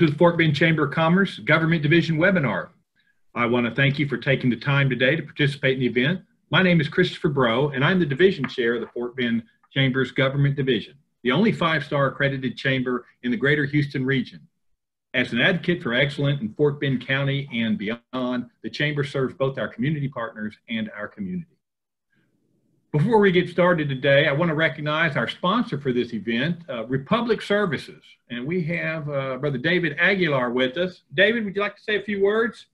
to the Fort Bend Chamber of Commerce Government Division webinar. I want to thank you for taking the time today to participate in the event. My name is Christopher Breaux, and I'm the Division Chair of the Fort Bend Chamber's Government Division, the only five-star accredited chamber in the greater Houston region. As an advocate for excellence in Fort Bend County and beyond, the Chamber serves both our community partners and our community. Before we get started today, I want to recognize our sponsor for this event, uh, Republic Services. And we have uh, Brother David Aguilar with us. David, would you like to say a few words?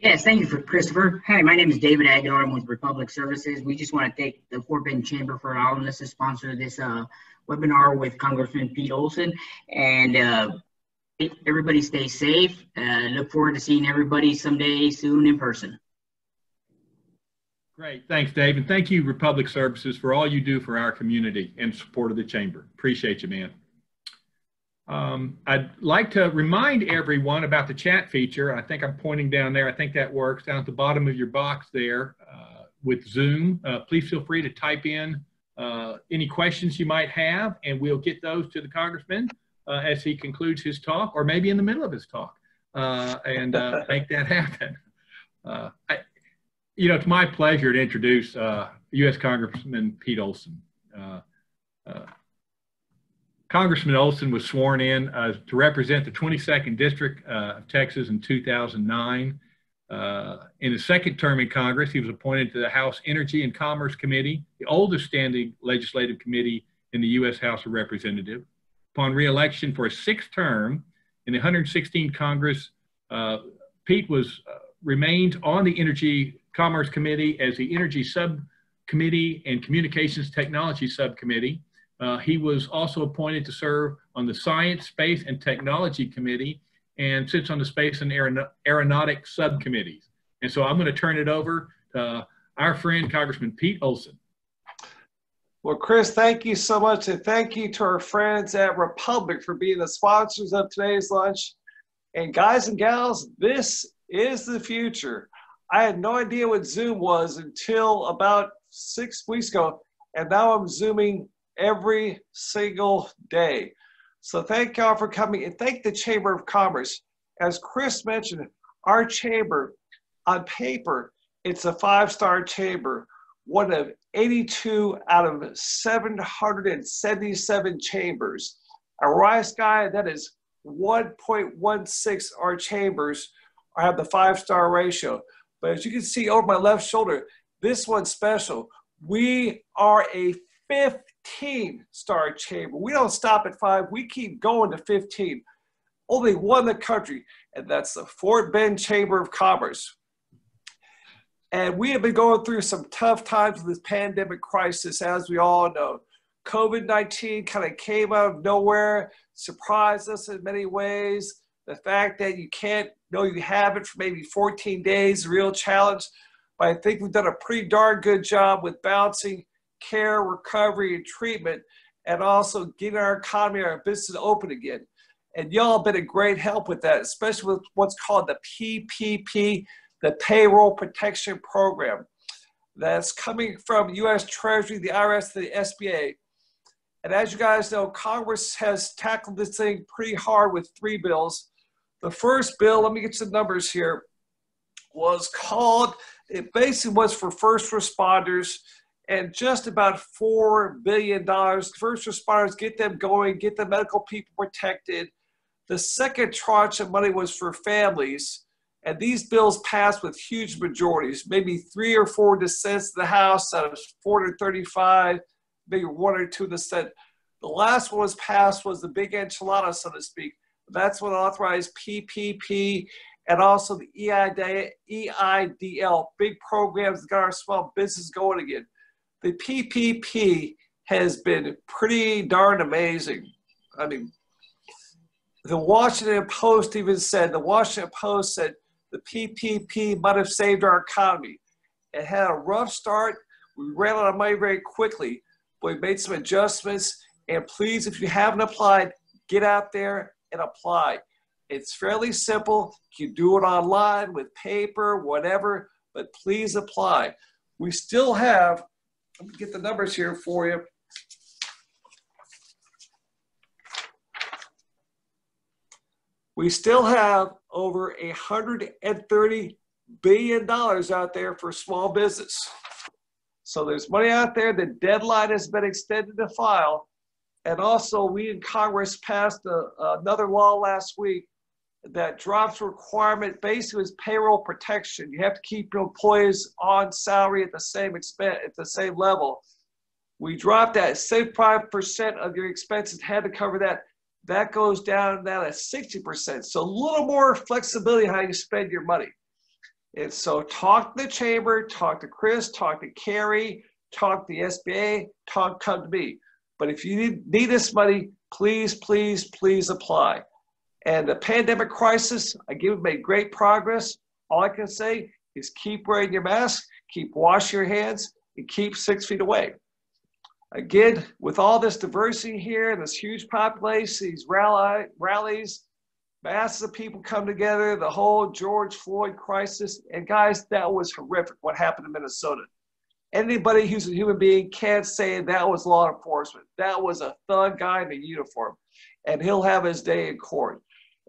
Yes, thank you for Christopher. Hi, my name is David Aguilar. I'm with Republic Services. We just want to thank the Fort Bend Chamber for allowing us to sponsor this uh, webinar with Congressman Pete Olson. And uh, everybody stay safe. Uh, look forward to seeing everybody someday soon in person. Great. Thanks, Dave. And thank you, Republic Services, for all you do for our community and support of the Chamber. Appreciate you, man. Um, I'd like to remind everyone about the chat feature. I think I'm pointing down there. I think that works down at the bottom of your box there uh, with Zoom. Uh, please feel free to type in uh, any questions you might have, and we'll get those to the Congressman uh, as he concludes his talk, or maybe in the middle of his talk, uh, and uh, make that happen. I, you know, it's my pleasure to introduce uh, U.S. Congressman Pete Olson. Uh, uh, Congressman Olson was sworn in uh, to represent the 22nd District uh, of Texas in 2009. Uh, in his second term in Congress, he was appointed to the House Energy and Commerce Committee, the oldest standing legislative committee in the U.S. House of Representatives. Upon reelection for a sixth term in the 116th Congress, Pete was remained on the Energy Commerce Committee as the Energy Subcommittee and Communications Technology Subcommittee. Uh, he was also appointed to serve on the Science, Space, and Technology Committee and sits on the Space and Aeron Aeronautics Subcommittees. And so I'm going to turn it over to our friend, Congressman Pete Olson. Well, Chris, thank you so much. And thank you to our friends at Republic for being the sponsors of today's lunch. And guys and gals, this is the future. I had no idea what Zoom was until about six weeks ago, and now I'm Zooming every single day. So thank y'all for coming and thank the Chamber of Commerce. As Chris mentioned, our chamber, on paper, it's a five-star chamber, one of 82 out of 777 chambers. A Rise Guy, that is 1.16 our chambers have the five-star ratio. But as you can see over my left shoulder, this one's special. We are a 15 star chamber. We don't stop at five, we keep going to 15. Only one in the country, and that's the Fort Bend Chamber of Commerce. And we have been going through some tough times with this pandemic crisis, as we all know. COVID 19 kind of came out of nowhere, surprised us in many ways. The fact that you can't know you have it for maybe 14 days, real challenge. But I think we've done a pretty darn good job with balancing care, recovery, and treatment, and also getting our economy, our business open again. And y'all have been a great help with that, especially with what's called the PPP, the Payroll Protection Program. That's coming from U.S. Treasury, the IRS, the SBA. And as you guys know, Congress has tackled this thing pretty hard with three bills. The first bill, let me get some numbers here, was called, it basically was for first responders and just about $4 billion. First responders, get them going, get the medical people protected. The second tranche of money was for families. And these bills passed with huge majorities, maybe three or four dissents in the House out of 435, maybe one or two the Senate. The last one was passed was the big enchilada, so to speak. That's what authorized PPP and also the EIDL, big programs that got our small business going again. The PPP has been pretty darn amazing. I mean, the Washington Post even said, the Washington Post said the PPP might have saved our economy. It had a rough start. We ran out of money very quickly, but we made some adjustments. And please, if you haven't applied, get out there and apply. It's fairly simple. You can do it online with paper, whatever, but please apply. We still have, let me get the numbers here for you. We still have over a $130 billion out there for small business. So there's money out there. The deadline has been extended to file. And also, we in Congress passed a, another law last week that drops requirement basically is payroll protection. You have to keep your employees on salary at the same expense at the same level. We dropped that Save five percent of your expenses had to cover that. That goes down now to 60%. So a little more flexibility how you spend your money. And so talk to the chamber, talk to Chris, talk to Carrie, talk to the SBA, talk, come to me. But if you need, need this money, please, please, please apply. And the pandemic crisis, give it made great progress. All I can say is keep wearing your mask, keep washing your hands, and keep six feet away. Again, with all this diversity here, this huge population, these rally, rallies, masses of people come together, the whole George Floyd crisis, and guys, that was horrific what happened in Minnesota. Anybody who's a human being can't say that was law enforcement. That was a thug guy in a uniform, and he'll have his day in court.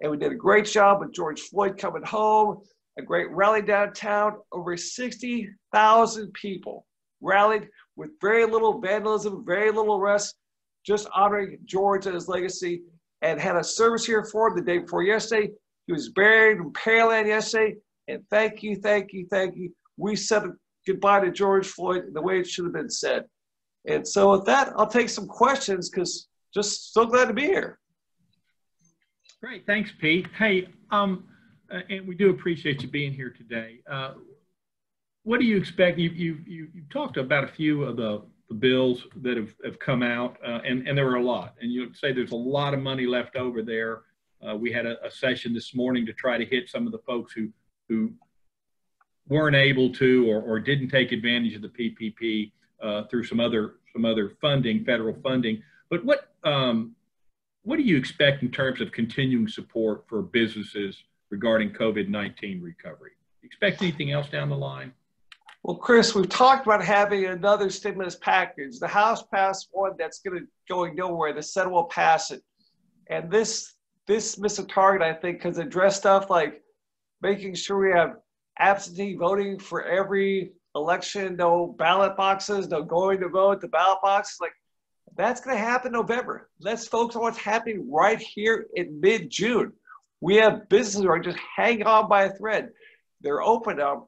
And we did a great job with George Floyd coming home, a great rally downtown. Over 60,000 people rallied with very little vandalism, very little arrests, just honoring George and his legacy. And had a service here for him the day before yesterday. He was buried in Pearland yesterday. And thank you, thank you, thank you. We said goodbye to George Floyd the way it should have been said. And so with that, I'll take some questions because just so glad to be here. Great, thanks, Pete. Hey, um, uh, and we do appreciate you being here today. Uh, what do you expect? You you you you talked about a few of the, the bills that have, have come out, uh, and and there were a lot. And you say there's a lot of money left over there. Uh, we had a, a, session this morning to try to hit some of the folks who who weren't able to or, or didn't take advantage of the PPP uh, through some other some other funding, federal funding. But what um, what do you expect in terms of continuing support for businesses regarding COVID-19 recovery? Expect anything else down the line? Well, Chris, we've talked about having another stimulus package. The House passed one that's going to going nowhere. The Senate will pass it, and this this missed a target, I think, because it addressed stuff like making sure we have absentee voting for every election, no ballot boxes, no going to vote, the ballot boxes. Like that's going to happen November. Let's focus on what's happening right here in mid June. We have businesses are just hanging on by a thread. They're open now.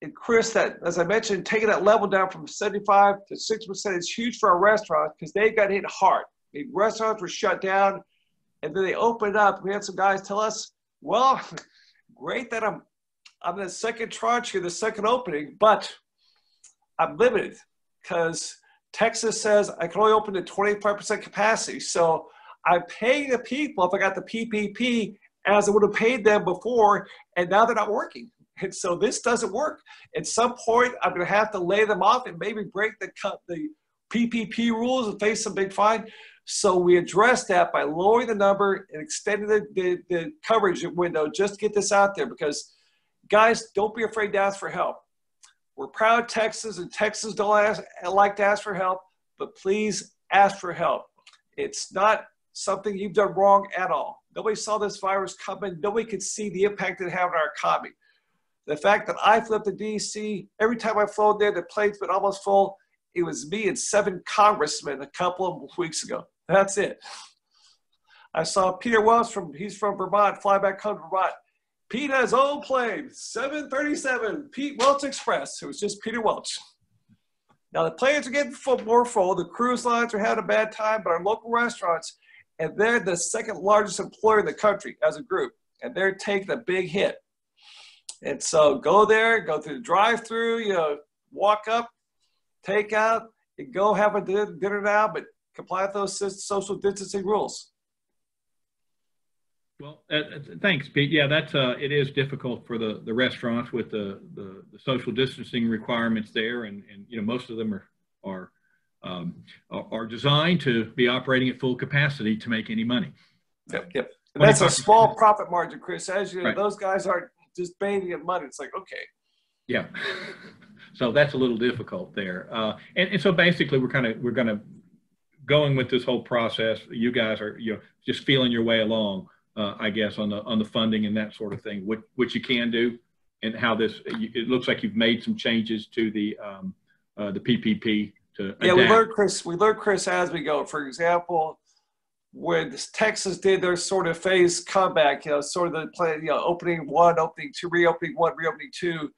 And Chris, that as I mentioned, taking that level down from 75 to 6% is huge for our restaurants because they got hit hard. The restaurants were shut down and then they opened up. We had some guys tell us, well, great that I'm I'm in the second tranche here, the second opening, but I'm limited because Texas says I can only open to 25% capacity. So I'm paying the people if I got the PPP as I would have paid them before, and now they're not working. And so this doesn't work. At some point, I'm going to have to lay them off and maybe break the the PPP rules and face some big fine. So we addressed that by lowering the number and extending the, the, the coverage window just to get this out there because, guys, don't be afraid to ask for help. We're proud Texas, and Texas don't ask, like to ask for help, but please ask for help. It's not something you've done wrong at all. Nobody saw this virus coming. Nobody could see the impact it had on our economy. The fact that I flew up to DC, every time I flew there, the plane's been almost full. It was me and seven congressmen a couple of weeks ago. That's it. I saw Peter Welch from, he's from Vermont, fly back home to Vermont. Pete has own plane, 737, Pete Welch Express. It was just Peter Welch. Now the planes are getting more full. The cruise lines are having a bad time, but our local restaurants, and they're the second largest employer in the country as a group, and they're taking a big hit. And so go there, go through the drive-through, you know, walk up, take out, and go have a dinner now, but comply with those social distancing rules. Well, uh, uh, thanks, Pete. Yeah, that's uh, it is difficult for the the restaurants with the, the, the social distancing requirements there, and and you know most of them are are um, are designed to be operating at full capacity to make any money. Yep, yep. And that's a small profit margin, Chris. As you know, right. those guys aren't just bathing in money. It's like okay. Yeah. so that's a little difficult there, uh, and and so basically we're kind of we're going to going with this whole process. You guys are you know just feeling your way along uh, I guess, on the on the funding and that sort of thing, which which you can do, and how this. It looks like you've made some changes to the um, uh, the PPP to. Yeah, we adapt. learned Chris. We learned Chris as we go. For example, when Texas did their sort of phase comeback, you know, sort of the plan, you know, opening one, opening two, reopening one, reopening two.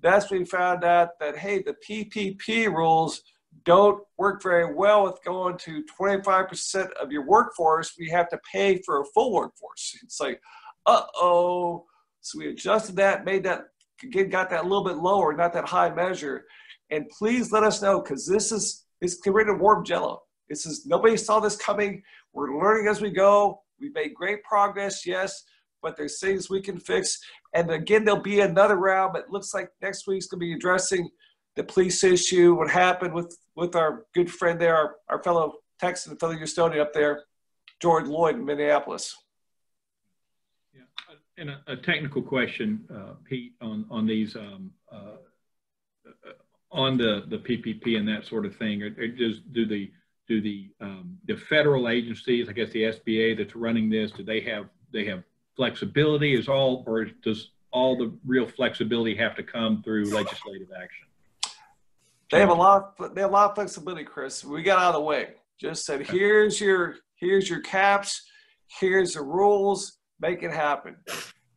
That's when we found out that hey, the PPP rules don't work very well with going to 25% of your workforce. We have to pay for a full workforce. It's like, uh oh. So we adjusted that, made that again, got that a little bit lower, not that high measure. And please let us know because this is it's created warm jello. This is nobody saw this coming. We're learning as we go. We've made great progress, yes, but there's things we can fix. And again, there'll be another round, but it looks like next week's gonna be addressing the police issue, what happened with with our good friend there, our, our fellow Texan, fellow Houstonian up there, George Floyd in Minneapolis. Yeah. And a, a technical question, uh, Pete, on on these um, uh, on the the PPP and that sort of thing. Or, or does do the do the um, the federal agencies, I guess the SBA that's running this, do they have they have flexibility? Is all or does all the real flexibility have to come through legislative action? They have a lot. They have a lot of flexibility, Chris. We got out of the way. Just said, here's your here's your caps, here's the rules, make it happen.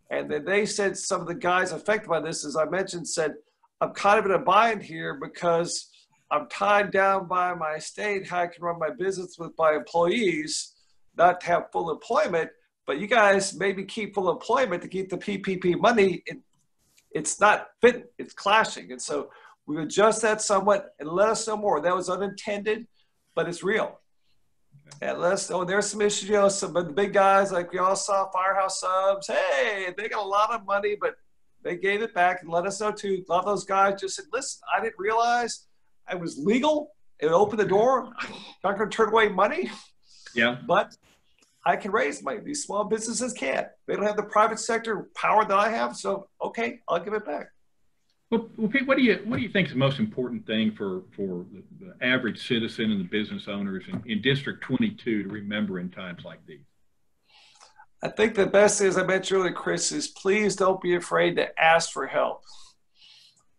And then they said some of the guys affected by this, as I mentioned, said, I'm kind of in a bind here because I'm tied down by my state, how I can run my business with my employees, not to have full employment. But you guys maybe keep full employment to keep the PPP money. It, it's not fitting, it's clashing. And so we adjust that somewhat and let us know more. That was unintended, but it's real. And let us know there's some issues. You know, some of the big guys like we all saw Firehouse Subs. Hey, they got a lot of money, but they gave it back and let us know too. A lot of those guys just said, "Listen, I didn't realize it was legal. It opened the door. I'm not going to turn away money. Yeah, but I can raise money. These small businesses can't. They don't have the private sector power that I have. So okay, I'll give it back." Well, well, Pete, what do you what do you think is the most important thing for for the, the average citizen and the business owners in, in District 22 to remember in times like these? I think the best thing, as I mentioned earlier, Chris, is please don't be afraid to ask for help.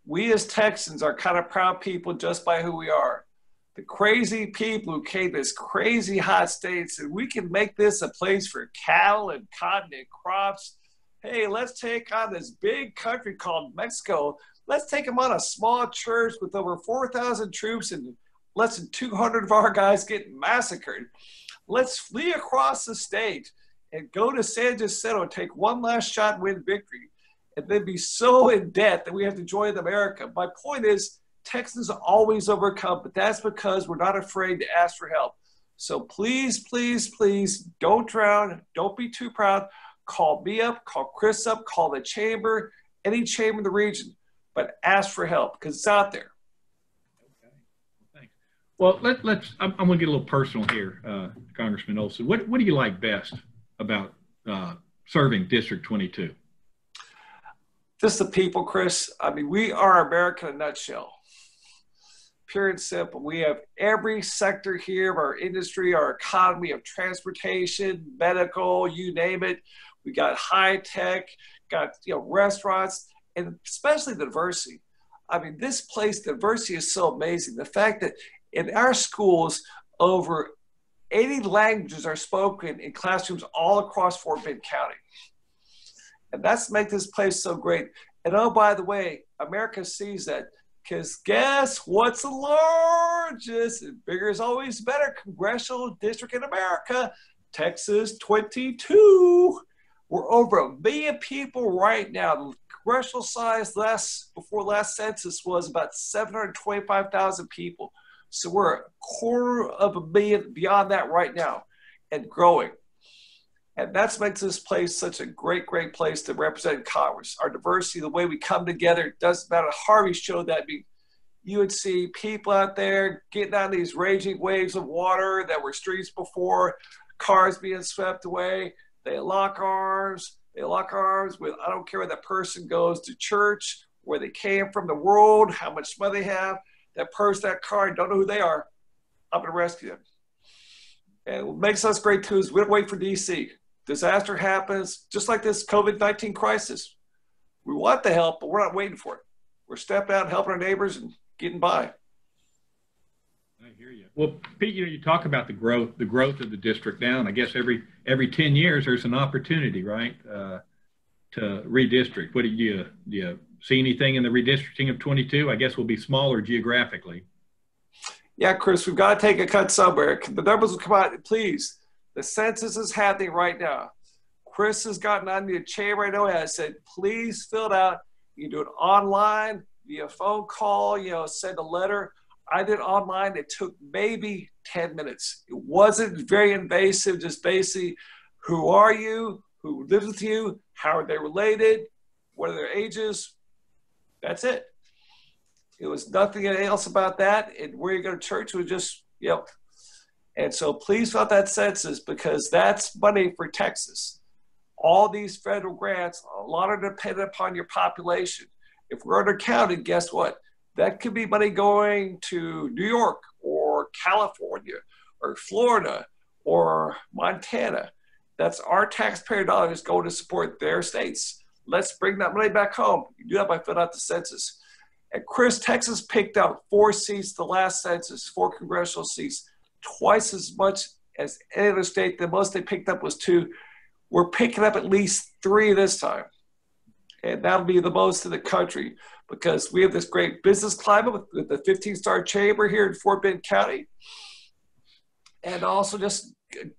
We as Texans are kind of proud people just by who we are. The crazy people who came to this crazy hot state said, we can make this a place for cattle and cotton and crops. Hey, let's take on this big country called Mexico Let's take them on a small church with over 4,000 troops and less than 200 of our guys getting massacred. Let's flee across the state and go to San Jacinto take one last shot win victory and then be so in debt that we have to join America. My point is, Texans always overcome, but that's because we're not afraid to ask for help. So please, please, please don't drown. Don't be too proud. Call me up, call Chris up, call the chamber, any chamber in the region but ask for help because it's out there. Okay. Well, thanks. Well, let, let's, I'm, I'm going to get a little personal here, uh, Congressman Olson. What, what do you like best about uh, serving District 22? Just the people, Chris. I mean, we are America in a nutshell. Pure and simple. We have every sector here of our industry, our economy of transportation, medical, you name it. We got high tech, got you know restaurants and especially the diversity. I mean, this place, diversity is so amazing. The fact that in our schools, over 80 languages are spoken in classrooms all across Fort Bend County. And that's make this place so great. And oh, by the way, America sees that because guess what's the largest and bigger is always better congressional district in America? Texas 22. We're over a million people right now congressional size last before last census was about 725,000 people. So we're a quarter of a million beyond that right now and growing. And that's makes this place such a great, great place to represent Congress. Our diversity, the way we come together, doesn't matter. Harvey showed that. You would see people out there getting on these raging waves of water that were streets before, cars being swept away. They lock arms. They lock arms with, I don't care where that person goes to church, where they came from, the world, how much money they have. That purse, that car, don't know who they are. I'm going to rescue them. And what makes us great too is we don't wait for DC. disaster happens, just like this COVID 19 crisis. We want the help, but we're not waiting for it. We're stepping out and helping our neighbors and getting by. I hear you. Well, Pete, you know, you talk about the growth, the growth of the district now, and I guess every every ten years there's an opportunity, right, uh, to redistrict. What do you do? You see anything in the redistricting of 22? I guess will be smaller geographically. Yeah, Chris, we've got to take a cut somewhere. The numbers will come out. Please, the census is happening right now. Chris has gotten on the chair right now and said, please fill it out. You can do it online, via phone call, you know, send a letter. I did online. It took maybe 10 minutes. It wasn't very invasive, just basically who are you? Who lives with you? How are they related? What are their ages? That's it. It was nothing else about that. And where you go to church was just, you know. And so please fill out that census because that's money for Texas. All these federal grants, a lot are dependent upon your population. If we're undercounted, guess what? That could be money going to New York or California or Florida or Montana. That's our taxpayer dollars going to support their states. Let's bring that money back home. You do that by filling out the census. And Chris, Texas picked out four seats the last census, four congressional seats, twice as much as any other state. The most they picked up was two. We're picking up at least three this time. And that'll be the most in the country because we have this great business climate with, with the 15 star chamber here in Fort Bend County. And also just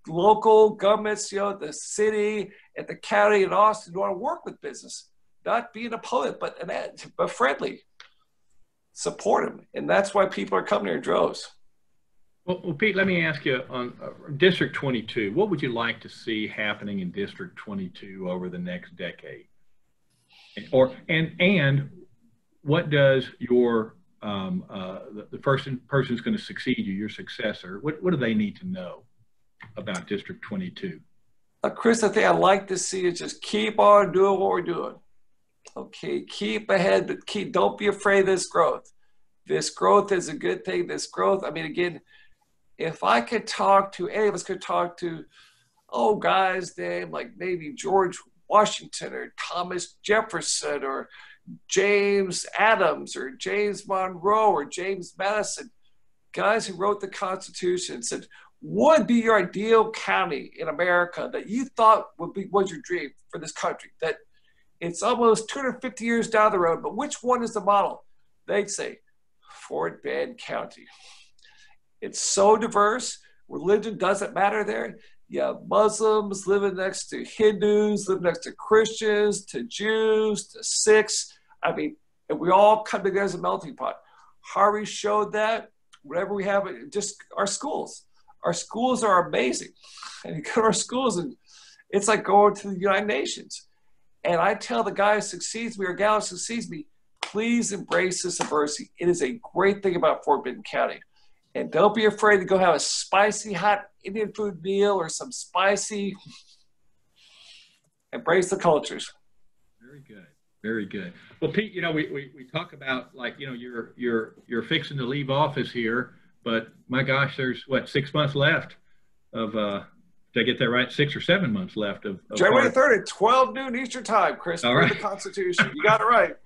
local governments, you know, the city and the county and Austin want to work with business, not be an opponent, but but friendly. Support them, and that's why people are coming here in droves. Well, well, Pete, let me ask you on uh, District 22. What would you like to see happening in District 22 over the next decade? Or and and what does your um, uh, the, the person person's going to succeed you, your successor? What what do they need to know about District 22? Uh, Chris, the thing I'd like to see is just keep on doing what we're doing. Okay, keep ahead, but keep don't be afraid of this growth. This growth is a good thing. This growth, I mean, again, if I could talk to any of us could talk to, oh, guys, name like maybe George Washington or Thomas Jefferson or James Adams or James Monroe or James Madison, guys who wrote the Constitution, said, what would be your ideal county in America that you thought would be was your dream for this country? That it's almost 250 years down the road, but which one is the model? They'd say Fort Bend County. It's so diverse. Religion doesn't matter there. You have Muslims living next to Hindus, living next to Christians, to Jews, to Sikhs. I mean, and we all come together as a melting pot. Harvey showed that. Whatever we have, just our schools. Our schools are amazing. And you go to our schools, and it's like going to the United Nations. And I tell the guy who succeeds me or gal who succeeds me, please embrace this diversity. It is a great thing about Fort Bend County. And don't be afraid to go have a spicy hot Indian food meal or some spicy. Embrace the cultures. Very good. Very good. Well, Pete, you know, we, we, we talk about like, you know, you're you're you're fixing to leave office here, but my gosh, there's what six months left of uh did I get that right? Six or seven months left of, of January third at twelve noon Eastern time, Chris. All right. The Constitution. You got it right.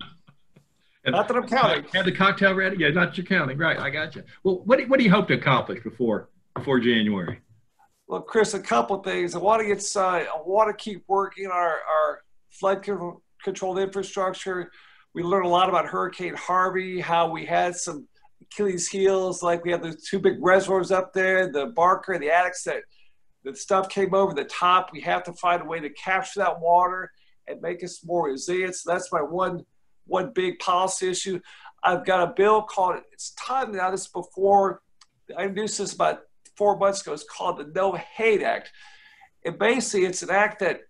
And not that I'm counting. Have the cocktail ready? Yeah, not you're counting. Right, I got you. Well, what do, what do you hope to accomplish before before January? Well, Chris, a couple things. I want to get. Uh, I want to keep working on our our flood controlled infrastructure. We learned a lot about Hurricane Harvey, how we had some Achilles heels, like we had those two big reservoirs up there, the Barker the Addicks that the stuff came over the top. We have to find a way to capture that water and make us more resilient. So that's my one one big policy issue. I've got a bill called, it's time now, this before, I introduced this about four months ago. It's called the No Hate Act. And basically, it's an act that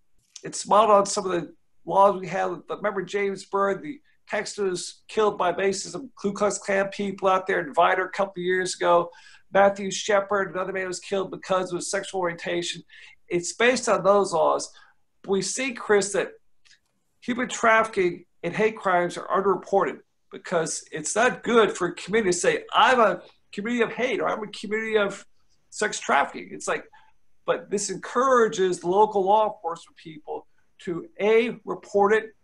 it's modeled on some of the laws we have. Remember James Byrd, the Texas killed by basis of Ku Klux Klan people out there in Vidor a couple years ago. Matthew Shepard, another man was killed because of his sexual orientation. It's based on those laws. We see, Chris, that human trafficking and hate crimes are underreported because it's not good for a community to say, I'm a community of hate or I'm a community of sex trafficking. It's like, but this encourages the local law enforcement people to A, report it,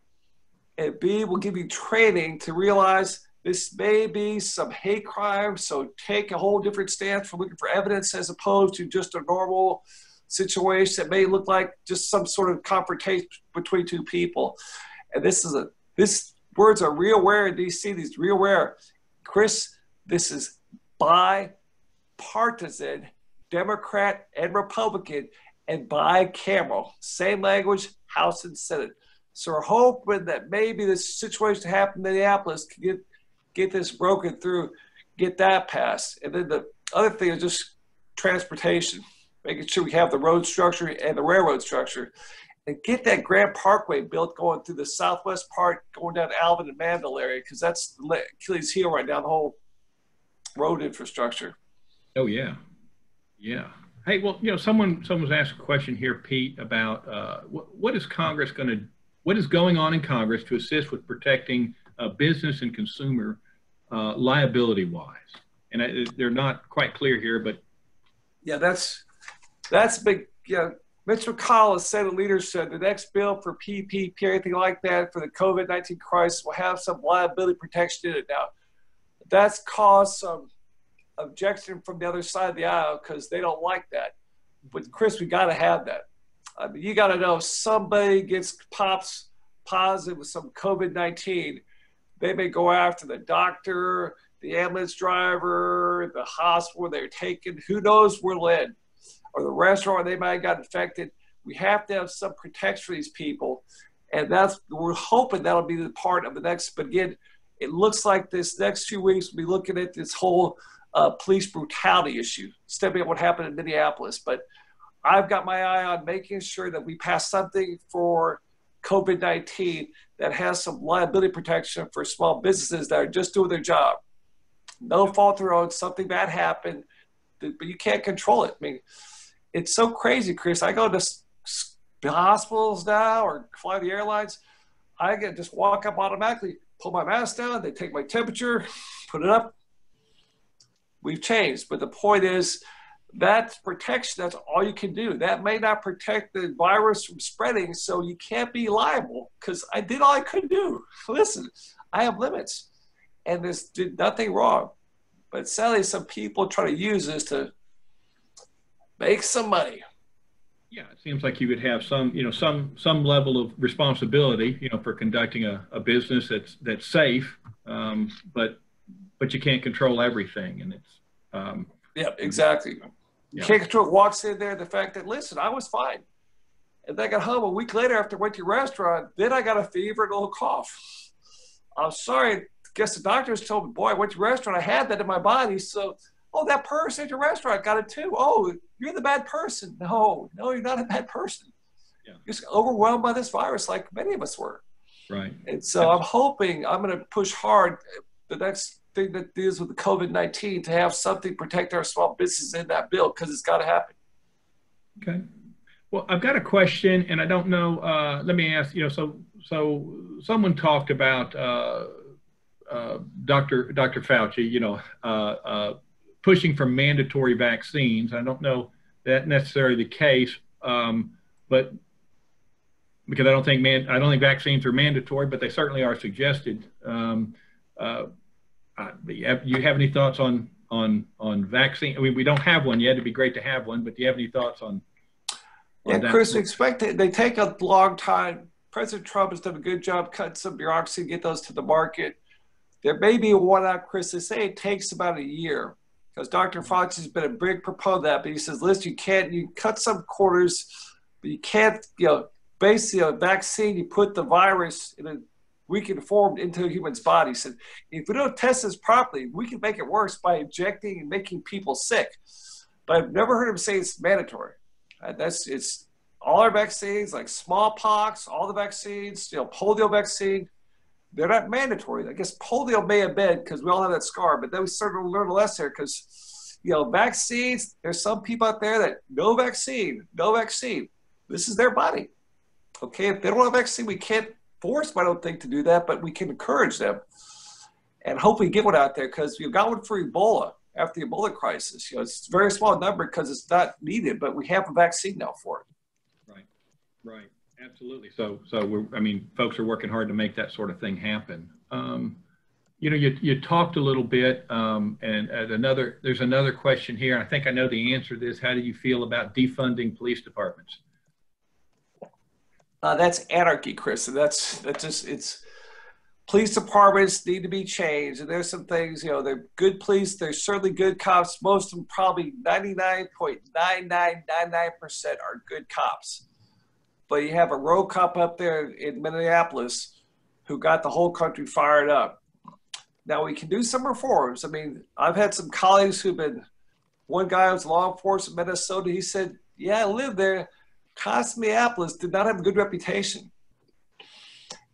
and B, will give you training to realize this may be some hate crime. So take a whole different stance for looking for evidence as opposed to just a normal situation that may look like just some sort of confrontation between two people. And this is a this words are real rare in DC. These real rare. Chris, this is bipartisan, Democrat and Republican, and bicameral. Same language, House and Senate. So we're hoping that maybe this situation happened in Minneapolis can get get this broken through, get that passed. And then the other thing is just transportation, making sure we have the road structure and the railroad structure. And get that Grand Parkway built going through the southwest part, going down Alvin and Manvel area, because that's Achilles heel right now, the whole road infrastructure. Oh, yeah. Yeah. Hey, well, you know, someone someone's asked a question here, Pete, about uh, what, what is Congress going to, what is going on in Congress to assist with protecting uh, business and consumer uh, liability wise? And I, they're not quite clear here, but yeah, that's that's big. Yeah, Mitch McConnell, Senate leader, said the next bill for PPP or anything like that for the COVID nineteen crisis will have some liability protection in it. Now, that's caused some objection from the other side of the aisle because they don't like that. But Chris, we got to have that. I mean, you got to know somebody gets pops positive with some COVID nineteen they may go after the doctor, the ambulance driver, the hospital they're taken. Who knows where led, or the restaurant they might have got infected. We have to have some protection for these people, and that's we're hoping that'll be the part of the next. But again, it looks like this next few weeks we'll be looking at this whole uh, police brutality issue, stepping up what happened in Minneapolis. But I've got my eye on making sure that we pass something for COVID 19 that has some liability protection for small businesses that are just doing their job. No fault of their own, something bad happened, but you can't control it. I mean, it's so crazy, Chris. I go to hospitals now or fly the airlines. I get just walk up automatically, pull my mask down, they take my temperature, put it up. We've changed, but the point is, that's protection. That's all you can do. That may not protect the virus from spreading, so you can't be liable because I did all I could do. Listen, I have limits, and this did nothing wrong. But sadly, some people try to use this to make some money. Yeah, it seems like you would have some, you know, some some level of responsibility, you know, for conducting a, a business that's that's safe, um, but but you can't control everything, and it's. Um, yeah, exactly. Yeah. Can't control walks in there. The fact that listen, I was fine, and then I got home a week later after I went to a restaurant. Then I got a fever and a little cough. I'm sorry. I guess the doctors told me, boy, I went to a restaurant. I had that in my body. So, oh, that person at your restaurant got it too. Oh, you're the bad person. No, no, you're not a bad person. Yeah. You're just overwhelmed by this virus, like many of us were. Right. And so I'm hoping I'm going to push hard the next thing that deals with the COVID 19 to have something protect our small business in that bill because it's got to happen. Okay. Well, I've got a question, and I don't know. Uh, let me ask. You know, so so someone talked about uh, uh, Dr. Dr. Fauci. You know, uh, uh, pushing for mandatory vaccines. I don't know that necessarily the case, um, but because I don't think man, I don't think vaccines are mandatory, but they certainly are suggested. Um, uh, you, have, you have any thoughts on on on vaccine? I mean, we don't have one yet. It'd be great to have one, but do you have any thoughts on? on yeah, Chris, we expect it. They take a long time. President Trump has done a good job cutting some bureaucracy, get those to the market. There may be one out, Chris. They say it takes about a year because Dr. Fauci has been a big proponent of that. But he says, listen, you can't, you cut some quarters, but you can't, you know, basically a vaccine, you put the virus in a we can form into a human's body. So if we don't test this properly, we can make it worse by injecting and making people sick. But I've never heard him say it's mandatory. Uh, that's it's all our vaccines, like smallpox, all the vaccines, you know, polio vaccine, they're not mandatory. I guess polio may have been because we all have that scar, but then we started to learn a lesson because, you know, vaccines, there's some people out there that no vaccine, no vaccine. This is their body. Okay, if they don't have vaccine, we can't forced, I don't think, to do that, but we can encourage them and hopefully get one out there because we've got one for Ebola. after the Ebola crisis. You know, it's a very small number because it's not needed, but we have a vaccine now for it. Right, right, absolutely. So, so we're, I mean, folks are working hard to make that sort of thing happen. Um, you know, you, you talked a little bit, um, and another, there's another question here. I think I know the answer to this. How do you feel about defunding police departments? Uh, that's anarchy, Chris. And that's that's just it's police departments need to be changed. And there's some things, you know, they're good police. They're certainly good cops. Most of them, probably 99.9999% are good cops. But you have a road cop up there in Minneapolis who got the whole country fired up. Now we can do some reforms. I mean, I've had some colleagues who've been. One guy was law enforcement in Minnesota. He said, "Yeah, I live there. Costa Minneapolis did not have a good reputation,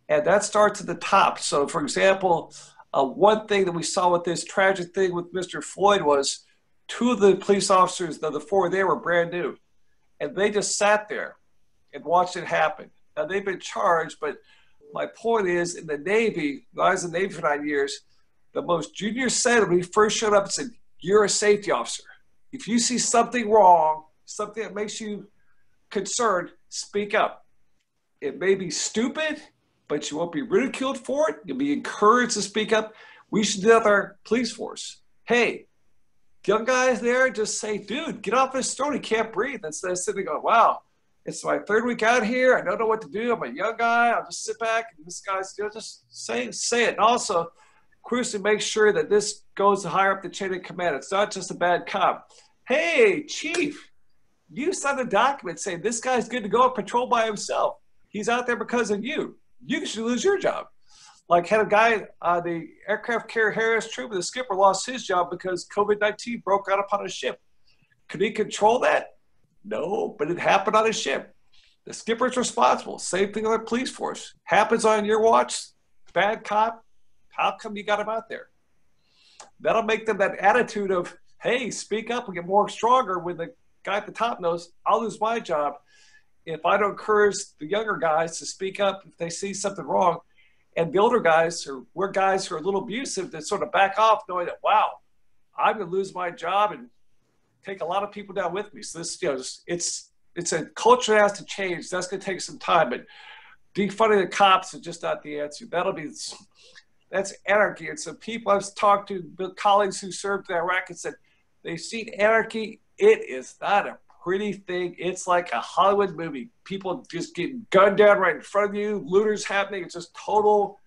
and that starts at the top. So, for example, uh, one thing that we saw with this tragic thing with Mr. Floyd was two of the police officers, the, the four there, were brand new, and they just sat there and watched it happen. Now they've been charged, but my point is, in the Navy, I was in the Navy for nine years the most junior said when he first showed up and said, You're a safety officer. If you see something wrong, something that makes you concerned, speak up. It may be stupid, but you won't be ridiculed for it. You'll be encouraged to speak up. We should do that with our police force. Hey, young guys there, just say, dude, get off his throne. He can't breathe. Instead of sitting going, wow, it's my third week out here. I don't know what to do. I'm a young guy. I'll just sit back and this guy's you know, just say say it. And also, crucially make sure that this goes higher up the chain of command. It's not just a bad cop. Hey, chief, you signed a document saying this guy's good to go on patrol by himself. He's out there because of you. You should lose your job. Like had a guy, uh, the aircraft carrier Harry S. Truman, the skipper lost his job because COVID-19 broke out upon his ship. Could he control that? No, but it happened on his ship. The skipper's responsible. Same thing with the police force. Happens on your watch. Bad cop, how come you got him out there? That'll make them that attitude of, hey, speak up and get more stronger when the guy at the top knows I'll lose my job if I don't encourage the younger guys to speak up if they see something wrong. And the older guys, or we're guys who are a little abusive, that sort of back off, knowing that, wow, I'm going to lose my job and take a lot of people down with me. So this, you know, it's it's a culture that has to change. That's going to take some time, but defunding the cops is just not the answer. That'll be that's anarchy. And so people I've talked to colleagues who served in Iraq and said they've seen anarchy. It is not a pretty thing. It's like a Hollywood movie. People just getting gunned down right in front of you, looters happening. It's just total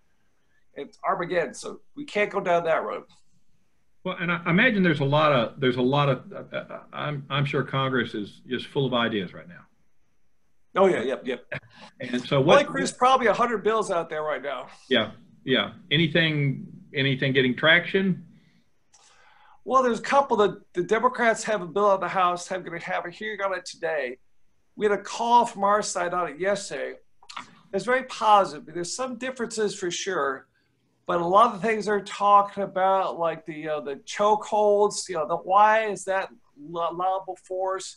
it's Armageddon. So we can't go down that road. Well, and I imagine there's a lot of there's a lot of uh, uh, I'm I'm sure Congress is just full of ideas right now. Oh yeah, yep, yep. And so what? Like there's probably a hundred bills out there right now. Yeah, yeah. Anything anything getting traction? Well, there's a couple that the Democrats have a bill in the House. I'm going to have a hearing on it today. We had a call from our side on it yesterday. It's very positive. There's some differences for sure, but a lot of the things they're talking about, like the uh, the chokeholds, you know, the why is that allowable force,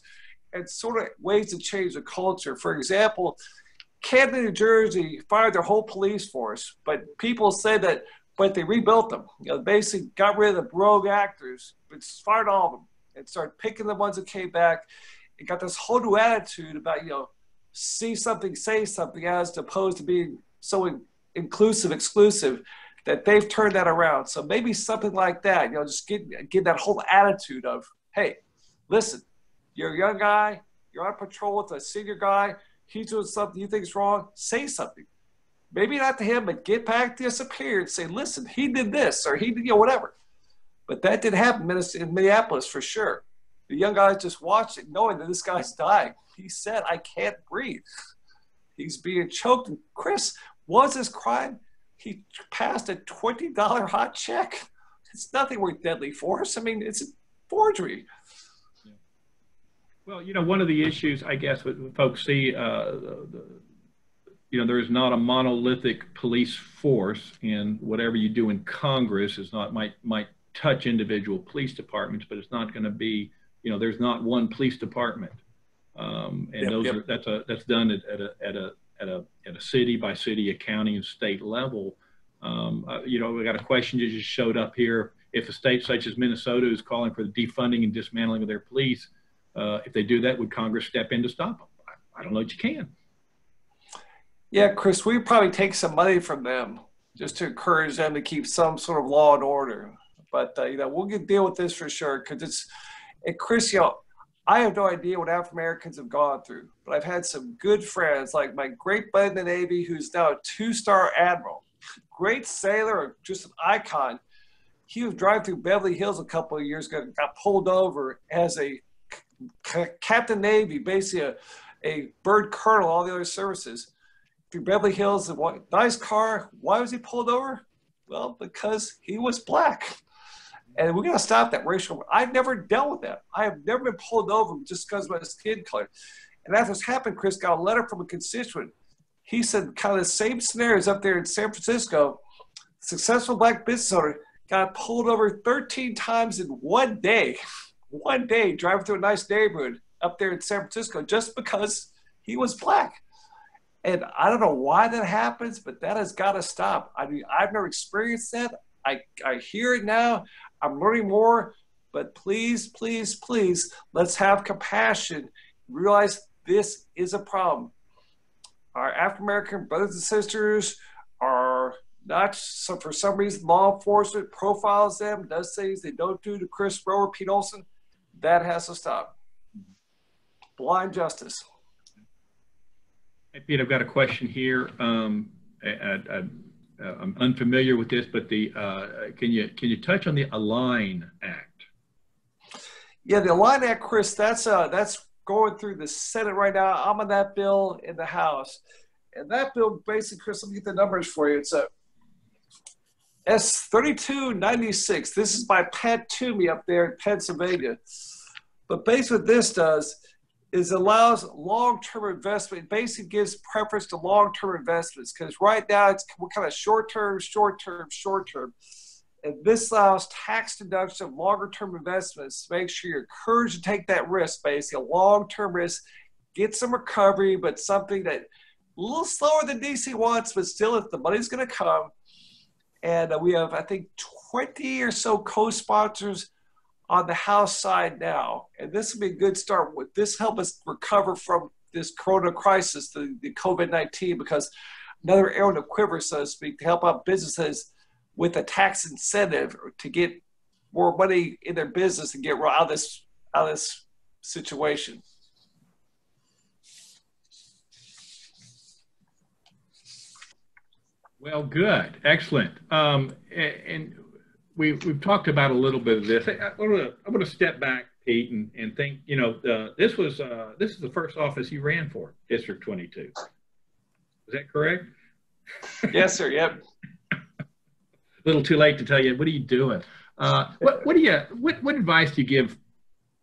and sort of ways to change the culture. For example, Camden, New Jersey fired their whole police force, but people say that, but they rebuilt them. You know, basically got rid of the rogue actors, but fired all of them and started picking the ones that came back. It got this whole new attitude about, you know, see something, say something, as opposed to being so in, inclusive, exclusive, that they've turned that around. So maybe something like that, you know, just get, get that whole attitude of, hey, listen, you're a young guy, you're on patrol with a senior guy, he's doing something you think is wrong, say something. Maybe not to him, but get back to your superior and say, listen, he did this or he did, you know, whatever. But that didn't happen in Minneapolis for sure. The young guy just watched it knowing that this guy's dying. He said, I can't breathe. He's being choked. And Chris, was his crime? He passed a $20 hot check. It's nothing worth deadly force. I mean, it's a forgery. Well, you know, one of the issues, I guess, what folks see, uh, the, you know, there's not a monolithic police force, and whatever you do in Congress is not might might touch individual police departments, but it's not going to be, you know, there's not one police department, um, and yep, those yep. are that's a that's done at, at a at a at a at a city by city, a county, and state level. Um, uh, you know, we got a question that just showed up here. if a state such as Minnesota is calling for the defunding and dismantling of their police, uh, if they do that, would Congress step in to stop them? I, I don't know that you can. Yeah, Chris, we probably take some money from them just to encourage them to keep some sort of law and order. But uh, you know, we'll get deal with this for sure because it's. And Chris, you know, I have no idea what African Americans have gone through, but I've had some good friends, like my great buddy in the Navy, who's now a two-star admiral, great sailor, just an icon. He was driving through Beverly Hills a couple of years ago, got pulled over as a c- captain Navy, basically a, a bird colonel, all the other services through Beverly Hills. Nice car. Why was he pulled over? Well, because he was black. And we got to stop that racial. I've never dealt with that. I have never been pulled over just because of my skin color. And after this happened, Chris got a letter from a constituent. He said kind of the same scenarios up there in San Francisco. Successful black business owner got pulled over 13 times in one day. One day driving through a nice neighborhood up there in San Francisco just because he was black. And I don't know why that happens, but that has got to stop. I mean, I've never experienced that. I, I hear it now. I'm learning more, but please, please, please, let's have compassion. Realize this is a problem. Our African American brothers and sisters are not so for some reason law enforcement profiles them, does things they don't do to Chris Breaux or Pete Olson. That has to stop. Blind justice. Hey, Pete, I've got a question here. Um, I, I'm unfamiliar with this, but the uh, can you can you touch on the Align Act? Yeah, the Align Act, Chris. That's uh that's going through the Senate right now. I'm on that bill in the House, and that bill basically, Chris. Let me get the numbers for you. It's a S thirty two ninety six. This is by Pat Toomey up there in Pennsylvania. But basically, what this does is allows long-term investment. It basically gives preference to long-term investments because right now it's kind of short-term, short-term, short-term. And this allows tax deduction of longer-term investments make sure you're encouraged to take that risk, basically a long-term risk, get some recovery, but something that a little slower than DC wants, but still, if the money's going to come. And uh, we have, I think, 20 or so co-sponsors on the House side now, and this would be a good start. Would this help us recover from this Corona crisis, the, the COVID 19, because another arrow in the quiver, so to speak, to help out businesses with a tax incentive to get more money in their business and get out of this, out of this situation. Well, good, excellent. Um, and we, we've talked about a little bit of this. I, I want to step back, Pete, and, and think, you know, uh, this was uh, this is the first office you ran for, District 22. Is that correct? Yes, sir. Yep. a little too late to tell you. What are you doing? Uh, what, what do you what, what advice do you give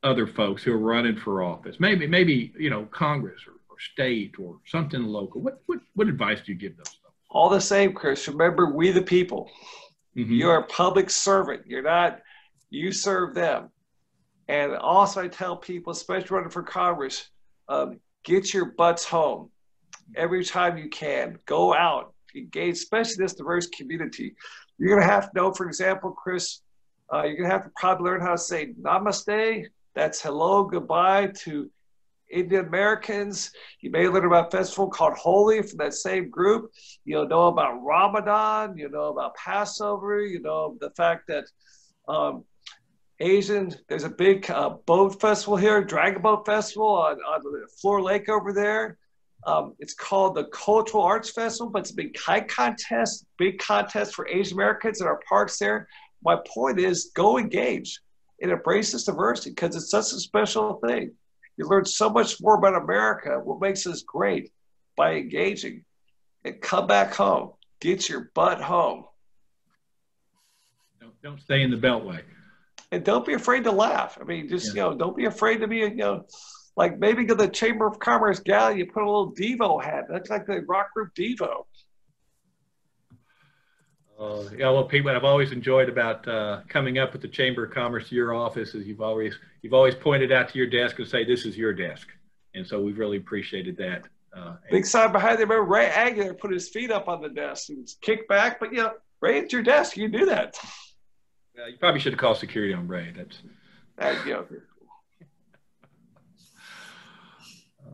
other folks who are running for office? Maybe maybe you know Congress or, or state or something local. What what what advice do you give those folks? All the same, Chris. Remember, we the people. Mm-hmm. You're a public servant. You're not, you serve them. And also, I tell people, especially running for Congress, um, get your butts home every time you can. Go out, engage, especially this diverse community. You're going to have to know, for example, Chris, uh, you're going to have to probably learn how to say namaste. That's hello, goodbye to Indian Americans. You may learn about festival called Holi from that same group. You'll know about Ramadan. You know about Passover. You know the fact that um, Asian, there's a big uh, boat festival here, Dragon Boat Festival on, on the Floor Lake over there. Um, it's called the Cultural Arts Festival, but it's a big kite contest, big contest for Asian Americans in our parks there. My point is go engage and embrace this diversity because it's such a special thing. You learn so much more about America, what makes us great, by engaging. And come back home. Get your butt home. Don't, don't stay in the Beltway. And don't be afraid to laugh. I mean, just, yeah. you know, don't be afraid to be, you know, like maybe go to the Chamber of Commerce gal, you put a little Devo hat. That's like the rock group Devo. Uh, yeah, well, Pete, what I've always enjoyed about uh, coming up with the Chamber of Commerce to your office is you've always you've always pointed out to your desk and say this is your desk, and so we've really appreciated that. Uh, Big sign behind there. Remember Ray Aguilar put his feet up on the desk and kick back, but yeah, Ray, it's your desk. You do that. Yeah, you probably should have called security on Ray. That's. That'd be okay.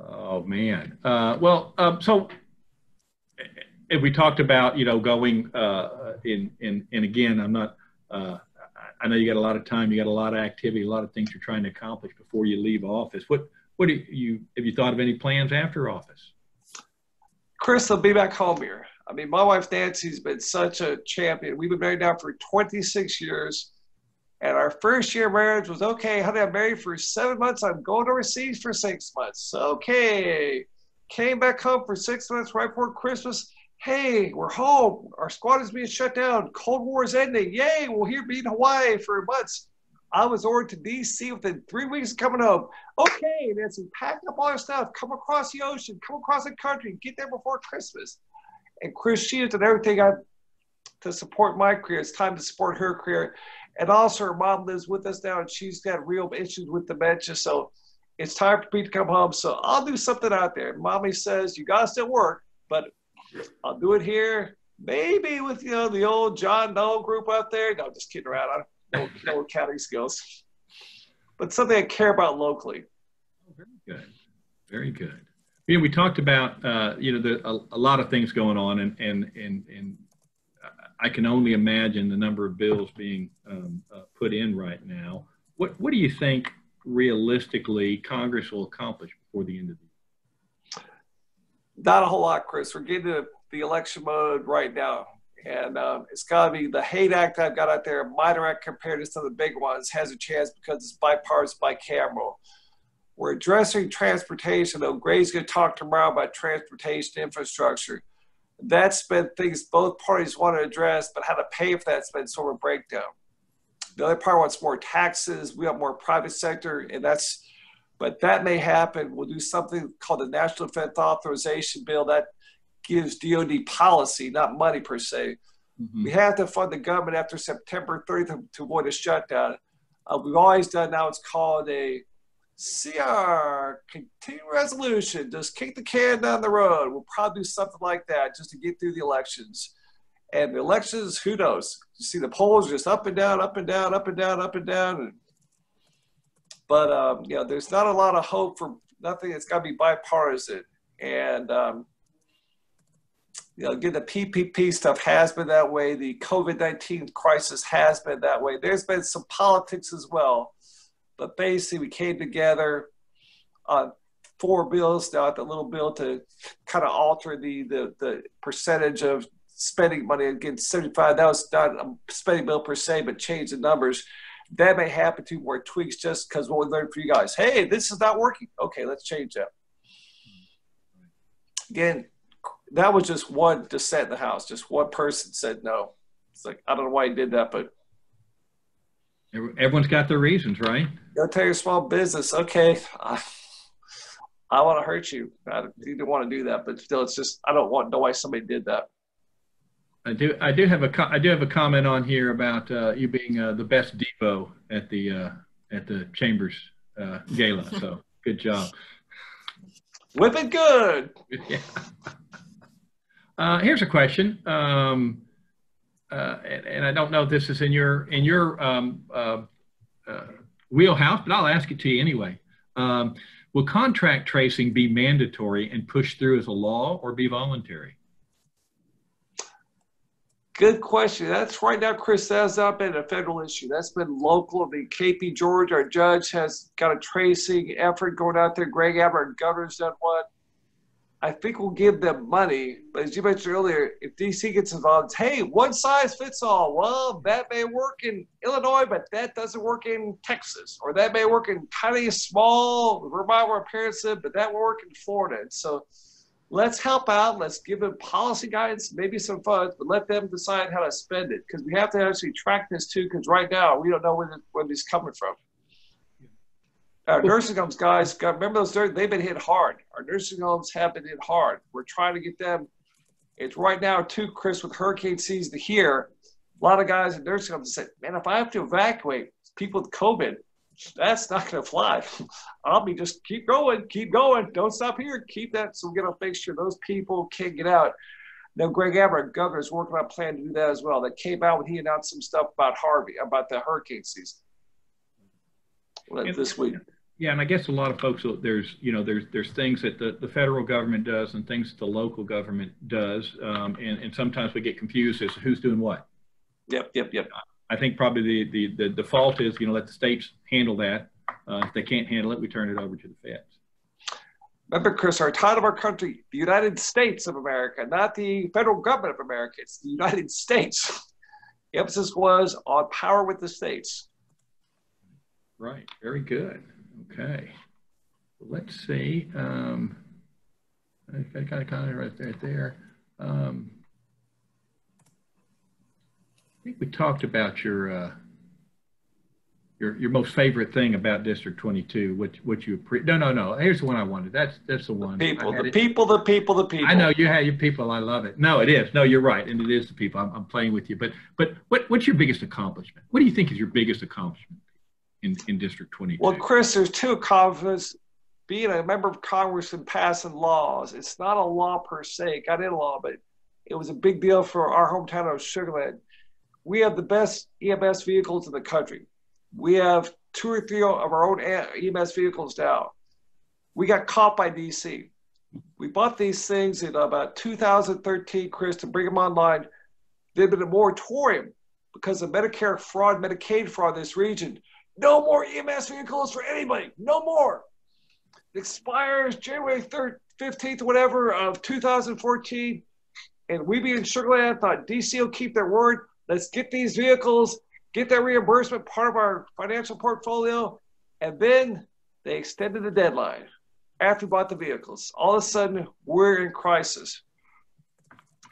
Oh man. Uh, well, um, so if we talked about you know going uh, in in and again, I'm not. Uh, I know you got a lot of time, you got a lot of activity, a lot of things you're trying to accomplish before you leave office. What what do you have you thought of any plans after office? Chris, I'll be back home here. I mean, my wife Nancy's been such a champion. We've been married now for 26 years. And our first year of marriage was okay, honey, I'm married for seven months. I'm going overseas for six months. Okay. Came back home for six months right before Christmas. Hey, we're home. Our squad is being shut down. Cold War is ending. Yay, we'll here be in Hawaii for months. I was ordered to DC within three weeks of coming home. Okay, Nancy, pack up all our stuff, come across the ocean, come across the country, get there before Christmas. And Chris, she has done everything I to support my career. It's time to support her career. And also, her mom lives with us now, and she's got real issues with dementia. So it's time for me to come home. So I'll do something out there. Mommy says you gotta still work, but I'll do it here. Maybe with you know the old John Doe group out there. No, just kidding around. I don't know no accounting skills, but something I care about locally. Very good. Very good. Know, we talked about uh, you know the, a, a, lot of things going on, and and and and I can only imagine the number of bills being um, uh, put in right now. What what do you think realistically Congress will accomplish before the end of the year? Not a whole lot, Chris. We're getting to the election mode right now, and um, it's got to be the hate act I've got out there, minor act compared to some of the big ones, has a chance because it's bipartisan, bicameral. We're addressing transportation, though. Gray's going to talk tomorrow about transportation infrastructure that's been things both parties want to address, but how to pay for that's been sort of a breakdown. The other part wants more taxes. We want more private sector, and that's, but that may happen. We'll do something called the National Defense Authorization Bill that gives DoD policy, not money per se. Mm-hmm. We have to fund the government after September 30th to avoid a shutdown. Uh, we've always done now. It's called a CR, continuing resolution, just kick the can down the road. We'll probably do something like that just to get through the elections. And the elections, who knows? You see the polls just up and down, up and down, up and down, up and down. But, um, you know, there's not a lot of hope for nothing. It's got to be bipartisan. And, um, you know, again, the PPP stuff has been that way. The COVID 19 crisis has been that way. There's been some politics as well but basically, we came together on four bills, not the little bill to kind of alter the, the, the percentage of spending money. against 75, that was not a spending bill per se, but change the numbers. That may happen to more tweaks just because what we learned for you guys. Hey, this is not working. Okay, let's change that. Again, that was just one dissent in the House. Just one person said no. It's like, I don't know why he did that, but Everyone's got their reasons, right? Go tell your small business, okay, I, I want to hurt you. I didn't want to do that, but still, it's just I don't want to know why somebody did that. I do. I do have a. I do have a comment on here about uh, you being uh, the best Devo at the uh, at the Chambers uh, gala. So good job. Whip it good. yeah. Uh, here's a question. Um, uh, and, and, I don't know if this is in your in your um, uh, uh, wheelhouse, but I'll ask it to you anyway. Um, will contract tracing be mandatory and pushed through as a law, or be voluntary? Good question. That's right now, Chris. That's not been a federal issue. That's been local. The KP George, our judge, has got a tracing effort going out there. Greg Abbott, our governor's done one. I think we'll give them money. But as you mentioned earlier, if DC gets involved, hey, one size fits all. Well, that may work in Illinois, but that doesn't work in Texas, or that may work in tiny, small Vermont where parents live, but that will work in Florida. And so let's help out. Let's give them policy guidance, maybe some funds, but let them decide how to spend it because we have to actually track this too. Because right now we don't know where, this, where this is coming from. Our nursing homes, guys, remember those? They've been hit hard. Our nursing homes have been hit hard. We're trying to get them. It's right now too, Chris, with hurricane season here. A lot of guys in nursing homes said, "Man, if I have to evacuate people with COVID, that's not going to fly. I'll be just keep going, keep going. Don't stop here. Keep that. So we're going to make sure those people can't get out. Now, Greg Abbott, governor, is working on a plan to do that as well. That came out when he announced some stuff about Harvey, about the hurricane season this week. Yeah, and I guess a lot of folks there's you know there's there's things that the, the federal government does and things that the local government does, um, and and sometimes we get confused as to who's doing what. Yep, yep, yep. I think probably the the the default is you know let the states handle that. Uh, if they can't handle it, we turn it over to the feds. Remember, Chris, our title of our country, the United States of America, not the federal government of America. It's the United States. The emphasis was on power with the states. Right. Very good. Okay. Let's see. Um, I got kind of right there. there. Um, I think we talked about your uh, your your most favorite thing about District 22. What what you pre- no no no. Here's the one I wanted. That's that's the one. The people, the it. people, the people, the people. I know you have your people. I love it. No, it is. No, you're right, and it is the people. I'm, I'm playing with you. But but what what's your biggest accomplishment? What do you think is your biggest accomplishment? in, in District 22? Well, Chris, there's two accomplishments. Being a member of Congress and passing laws, it's not a law per se, got in a law, but it was a big deal for our hometown of Sugar Land. We have the best EMS vehicles in the country. We have two or three of our own EMS vehicles now. We got caught by DC. We bought these things in about 2013, Chris, to bring them online. There'd been a moratorium because of Medicare fraud, Medicaid fraud in this region. No more EMS vehicles for anybody. No more. It expires January 3rd, 15th, whatever, of 2014. And we being Sugar Land thought DC will keep their word. Let's get these vehicles, get that reimbursement part of our financial portfolio. And then they extended the deadline after we bought the vehicles. All of a sudden, we're in crisis.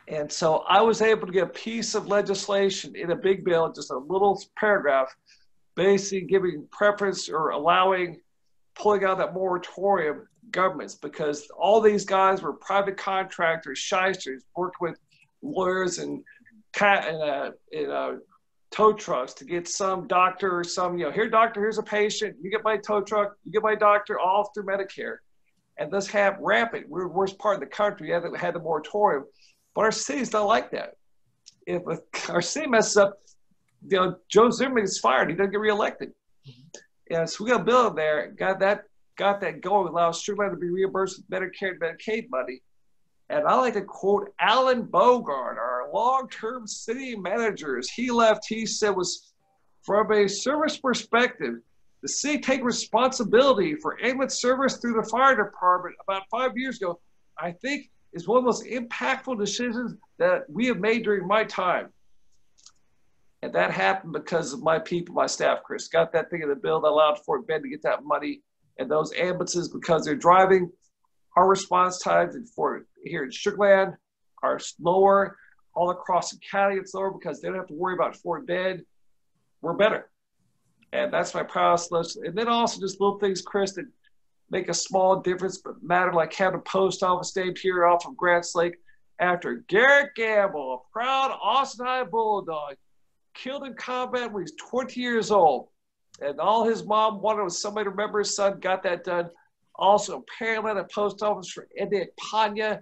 And so I was able to get a piece of legislation in a big bill, just a little paragraph basically giving preference or allowing pulling out that moratorium governments because all these guys were private contractors, shysters, worked with lawyers and cat and uh, in, a tow trucks to get some doctor or some you know here doctor here's a patient you get my tow truck you get my doctor all through Medicare and this have rampant we're the worst part of the country had had the moratorium but our city's not like that if our city messes up you know, Joe Zimmerman is fired. He doesn't get reelected. Mm-hmm. Yeah, so we got a bill in there, got that got that going, allows Sugar Land to be reimbursed with Medicare and Medicaid money. And I like to quote Allen Bogard, our long-term city manager, as He left, he said was from a service perspective, the city take responsibility for ambulance service through the fire department about five years ago, I think is one of the most impactful decisions that we have made during my time. And that happened because of my people, my staff, Chris. Got that thing in the bill that allowed Fort Bend to get that money. And those ambulances, because they're driving, our response times for here in Sugar Land are slower. All across the county, it's lower because they don't have to worry about Fort Bend. We're better. And that's my proudest list. And then also just little things, Chris, that make a small difference but matter, like having a post office named here off of Grants Lake after Garrett Gamble, a proud Austin High Bulldog killed in combat when he was 20 years old. And all his mom wanted was somebody to remember his son, got that done. Also, at a post office for Eddie Panya.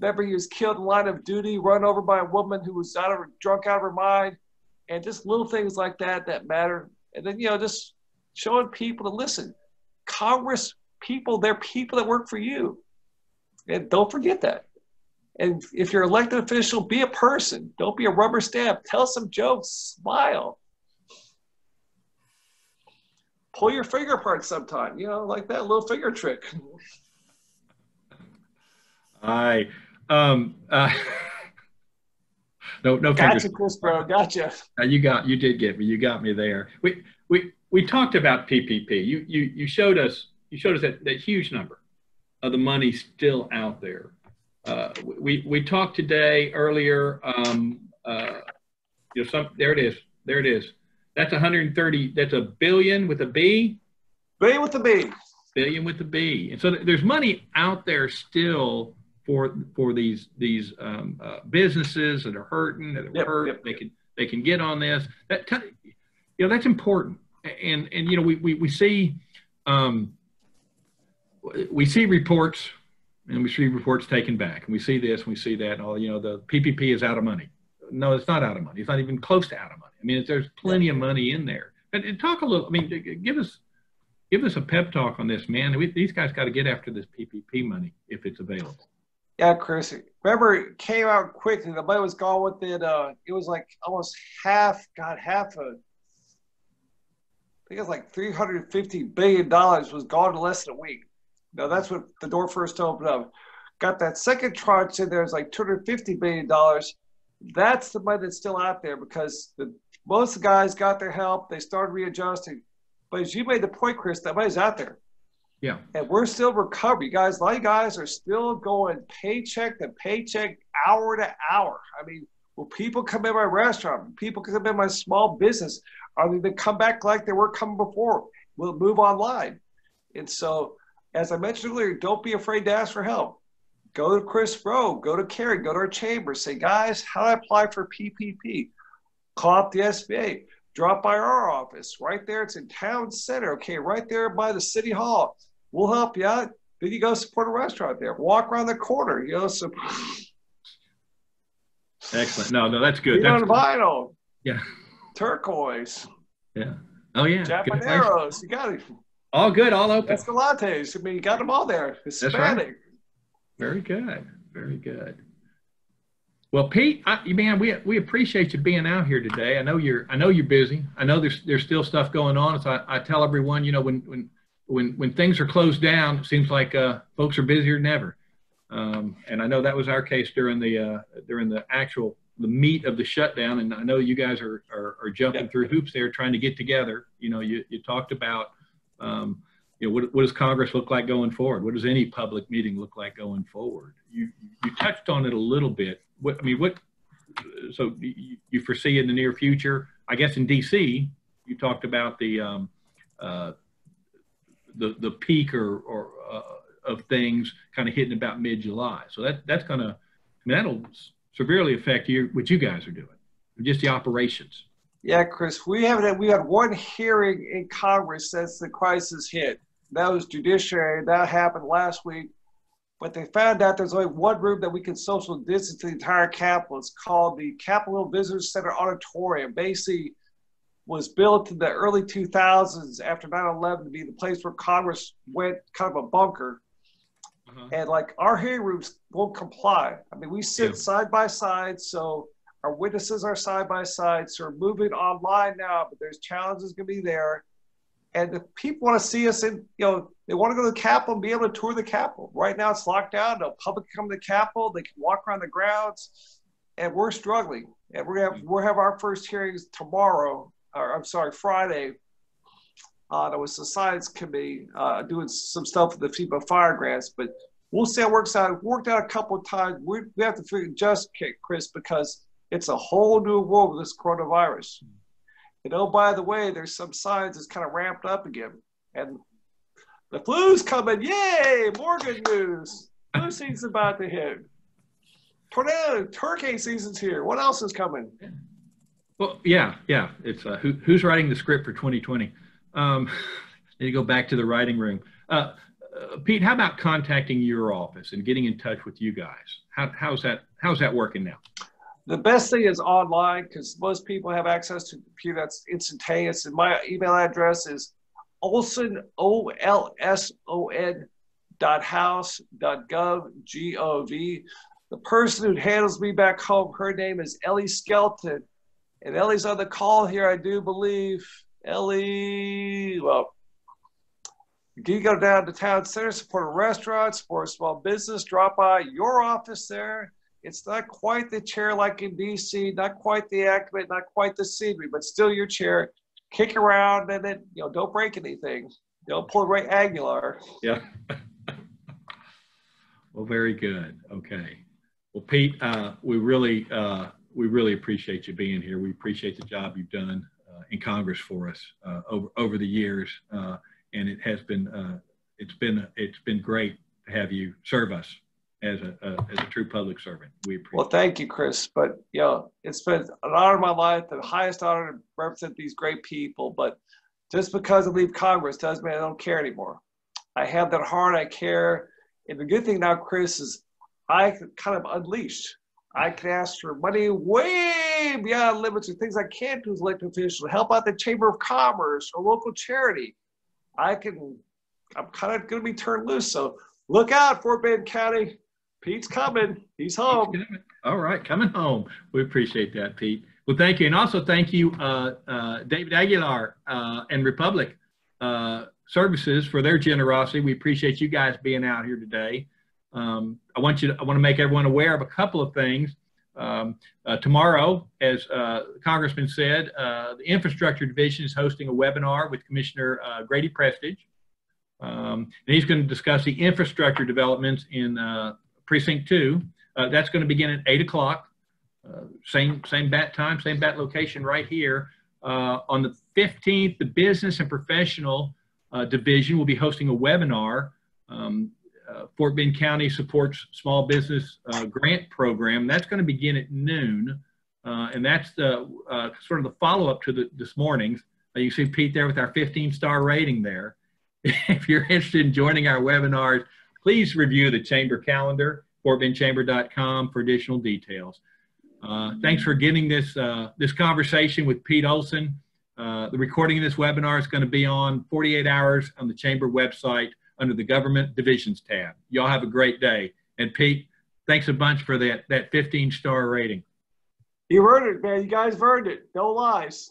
Remember, he was killed in line of duty, run over by a woman who was out of drunk out of her mind. And just little things like that that matter. And then, you know, just showing people to listen. Congress people, they're people that work for you. And don't forget that. And if you're an elected official, be a person. Don't be a rubber stamp. Tell some jokes. Smile. Pull your finger apart sometime. You know, like that little finger trick. I um uh, no no gotcha, fingers. Chris, bro. Gotcha. Uh, you got you did get me. You got me there. We we we talked about PPP. You you you showed us you showed us that, that huge number of the money still out there. Uh, we, we talked today earlier, um, uh, you know, some, there it is. There it is. That's 130, that's a billion with a B. Billion with a B. Billion with a B. And so there's money out there still for, for these, these um, uh, businesses that are hurting, that are yep, hurt. Yep. They can, they can get on this. That, you know, that's important. And, and, you know, we, we, we see, um, we see reports and we see reports taken back, and we see this, and we see that, and all, you know, the PPP is out of money. No, it's not out of money. It's not even close to out of money. I mean, there's plenty of money in there. And, and talk a little, I mean, give us, give us a pep talk on this, man. We, these guys got to get after this PPP money if it's available. Yeah, Chris. Remember, it came out quickly. The money was gone with it. Uh, it was like almost half, got half a, I think it was like $350 billion was gone in less than a week. Now, that's what the door first opened up. Got that second tranche in there, it's like $250 billion. That's the money that's still out there because the, most the guys got their help. They started readjusting. But as you made the point, Chris, that money's out there. Yeah. And we're still recovering. Guys, a lot of guys are still going paycheck to paycheck, hour to hour. I mean, will people come in my restaurant? People come in my small business? Are they going to come back like they were coming before? Will it move online? And so, as I mentioned earlier, don't be afraid to ask for help. Go to Chris Breaux, go to Carrie, go to our chamber. Say, guys, how do I apply for PPP? Call up the SBA. Drop by our office right there. It's in town center. Okay, right there by the city hall. We'll help you out. Then you go support a restaurant there. Walk around the corner. You know, so excellent. No, no, that's good. Be That's vinyl. Yeah. Turquoise. Yeah. Oh yeah. Japaneiro's. You got it. All good. All open. Escalante's. I mean, you got them all there. Hispanic. right. Very good. Very good. Well, Pete, I, man, we we appreciate you being out here today. I know you're I know you're busy. I know there's there's still stuff going on. I, I tell everyone, you know, when when when when things are closed down, it seems like uh, folks are busier than ever. Um, and I know that was our case during the uh, during the actual the meat of the shutdown. And I know you guys are are, are jumping Yeah. through hoops there, trying to get together. You know, you you talked about. Um, you know, what, what does Congress look like going forward? What does any public meeting look like going forward? You you touched on it a little bit. What I mean, what? So you, foresee in the near future? I guess in D.C. you talked about the um, uh, the the peak or or uh, of things kind of hitting about mid July. So that that's gonna I mean, that'll severely affect you what you guys are doing, just the operations. Yeah, Chris, we haven't had, we had one hearing in Congress since the crisis hit. That was judiciary. That happened last week. But they found out there's only one room that we can social distance the entire Capitol. It's called the Capitol Visitor Center Auditorium. Basically, was built in the early 2000s after 9/11 to be the place where Congress went, kind of a bunker. Mm-hmm. And like our hearing rooms won't comply. I mean, we sit Yeah. side by side, so our witnesses are side by side. So we're moving online now, but there's challenges going to be there. And if people want to see us in, you know, they want to go to the Capitol and be able to tour the Capitol. Right now it's locked down. No public can come to the Capitol. They can walk around the grounds. And we're struggling. And we're to have, we'll have our first hearings tomorrow, or I'm sorry, Friday. Uh, there was the science committee uh, doing some stuff with the FEMA fire grants, but we'll see how it works out. It worked out a couple of times. We, we have to figure just, Chris, because it's a whole new world with this coronavirus. And oh, by the way, there's some signs it's kind of ramped up again. And the flu's coming. Yay! More good news. Flu season's about to hit. Tornado, hurricane season's here. What else is coming? Well, yeah, yeah. It's uh, who, who's writing the script for 2020. Um, need to go back to the writing room. Uh, uh, Pete, how about contacting your office and getting in touch with you guys? How, how's that? How's that working now? The best thing is online because most people have access to a computer that's instantaneous. And my email address is olson, O L S O N dot house dot gov, G O V. The person who handles me back home, her name is Ellie Skelton. And Ellie's on the call here, I do believe. Ellie, well, you go down to town center, support a restaurant, support a small business, drop by your office there. It's not quite the chair like in DC, not quite the acclimate, not quite the scenery, but still your chair. Kick around and then, you know, don't break anything. Don't pull right angular. Yeah. well, very good. Okay. Well, Pete, uh, we really, uh, we really appreciate you being here. We appreciate the job you've done uh, in Congress for us uh, over over the years, uh, and it has been uh, it's been it's been great to have you serve us as a, a as a true public servant. We appreciate. Well, thank you, Chris. But, you know, it's been an honor of my life, the highest honor to represent these great people. But just because I leave Congress doesn't mean I don't care anymore. I have that heart, I care. And the good thing now, Chris, is I kind of unleashed. I can ask for money way beyond limits of things I can't do as elected official to help out the Chamber of Commerce or local charity. I can, I'm kind of going to be turned loose. So look out, Fort Bend County. Pete's coming. He's home. All right, coming home. We appreciate that, Pete. Well, thank you. And also thank you, uh, uh, David Aguilar uh, and Republic uh, Services for their generosity. We appreciate you guys being out here today. Um, I want you to, I want to make everyone aware of a couple of things. Um, uh, tomorrow, as uh, Congressman said, the Infrastructure Division is hosting a webinar with Commissioner Grady Prestage. Um, and he's going to discuss the infrastructure developments in Precinct 2. Uh, that's going to begin at 8 o'clock. same, same bat time, same bat location right here. on the 15th, the Business and Professional Division will be hosting a webinar um, uh, Fort Bend County supports small business uh, grant program. That's going to begin at noon, uh, and that's the uh, sort of the follow-up to the, this morning's. Uh, you see Pete there with our 15-star rating there. if you're interested in joining our webinars, please review the chamber calendar, fortbendchamber.com for additional details. Uh, thanks for getting this this conversation with Pete Olson. the recording of this webinar is going to be on 48 hours on the chamber website under the government divisions tab. Y'all have a great day. And Pete, thanks a bunch for that, that 15 star rating. You earned it, man. You guys earned it. No lies.